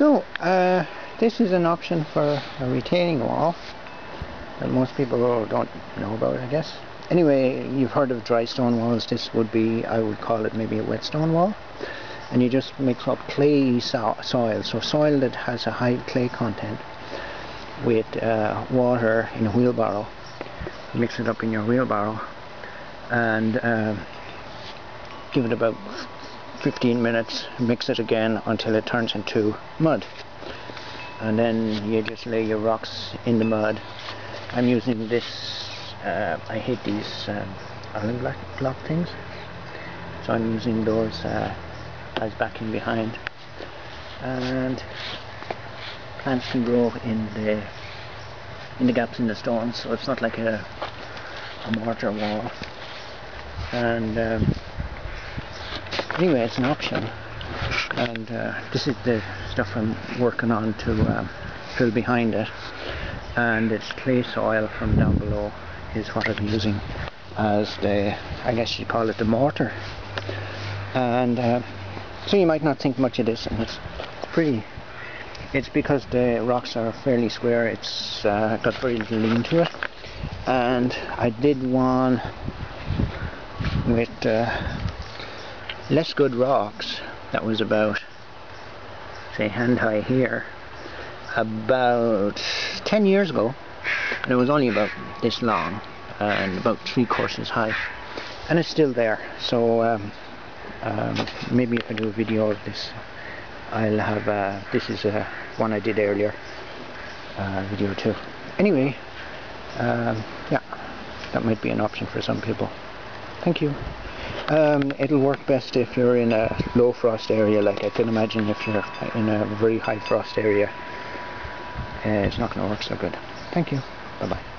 So, uh, this is an option for a retaining wall that most people don't know about, I guess. Anyway, you've heard of dry stone walls. This would be, I would call it maybe a wet stone wall. And you just mix up clay so soil, so soil that has a high clay content with uh, water in a wheelbarrow. Mix it up in your wheelbarrow and uh, give it about 15 minutes mix it again until it turns into mud. And then you just lay your rocks in the mud. I'm using this uh, I hate these um, Allan Block, block things. So I'm using those uh, as backing behind. And plants can grow in the in the gaps in the stones so it's not like a, a mortar wall. And um, anyway it's an option. And uh, this is the stuff I'm working on to uh, fill behind it. And it's clay soil from down below is what I'm using as the I guess you call it the mortar. And uh, so you might not think much of this and it's pretty it's because the rocks are fairly square. It's uh, got very little lean to it. And I did one with uh, less good rocks. That was about say hand high here. About 10 years ago and it was only about this long and about three courses high. And it's still there. So um, um, maybe if I do a video of this I'll have uh, this is uh, one I did earlier uh, video too. Anyway um, yeah that might be an option for some people. Thank you um, it'll work best if you're in a low frost area like I can imagine if you're in a very high frost area uh, it's not going to work so good. Thank you. Bye bye.